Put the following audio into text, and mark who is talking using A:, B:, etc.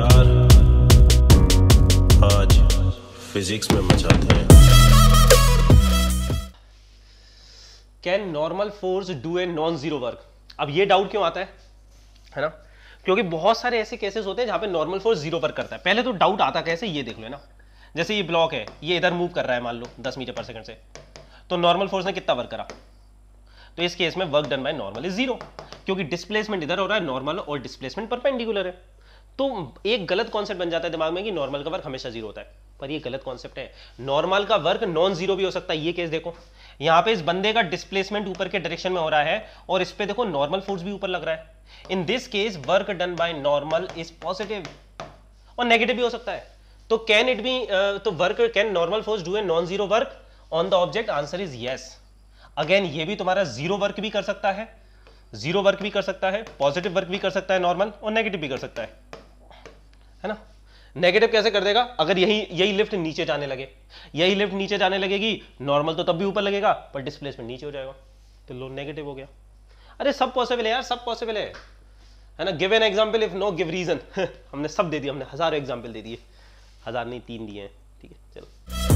A: यार आज फिजिक्स में मचाते हैं।
B: Can normal force do a non zero work अब ये डाउट क्यों आता है? है ना? क्योंकि बहुत सारे ऐसे केसेस होते हैं जहाँ पे नॉर्मल फोर्स ज़ीरो वर्क करता है। पहले तो डाउट आता कैसे? ये देख लो ना? जैसे ये ब्लॉक है, ये इधर मूव कर रहा है, मान लो 10 मीटर पर सेकंड से। तो नॉर्मल फोर्स ने कितना वर्क करा? तो इस केस में work done by normal is zero क्योंकि डिस्प्लेसमेंट इधर हो रहा है नॉर्मल और डिस्प्लेसमेंट परपेंडिकुलर है। तो एक गलत कॉन्सेप्ट बन जाता है दिमाग में कि नॉर्मल का वर्क हमेशा ज़ीरो होता है। पर ये गलत कॉन्सेप्ट है। नॉर्मल का वर्क नॉन ज़ीरो भी हो सकता है, ये केस देखो। यहाँ पे इस बंदे का डिस्प्लेसमेंट ऊपर के डायरेक्शन में हो रहा है और इस पे देखो नॉर्मल फोर्स भी ऊपर लग रहा है। In this case work done by normal is positive और नेगेटिव भी हो सकता है। तो कैन इट बी तो work can normal force do a non zero work on the object answer is yes again ये भी तुम्हारा ज़ीरो वर्क भी कर सकता है। ज़ीरो वर्क भी कर सकता है पॉजिटिव वर्क भी कर सकता है नॉर्मल और नेगेटिव भी कर सकता है। है ना? नेगेटिव कैसे कर देगा? अगर यही यही लिफ्ट नीचे जाने लगे। यही लिफ्ट नीचे जाने लगेगी नॉर्मल तो तब भी ऊपर लगेगा, पर डिस्प्लेसमेंट नीचे हो जाएगा। तो लो नेगेटिव हो गया। अरे, सब पॉसिबल है यार, सब पॉसिबल है। है ना? Give an example if no give reason हमने सब दे दिया हमने हज़ारों एग्ज़ाम्पल दे दिए। हज़ार नहीं, तीन दिए हैं। ठीक है, चलो।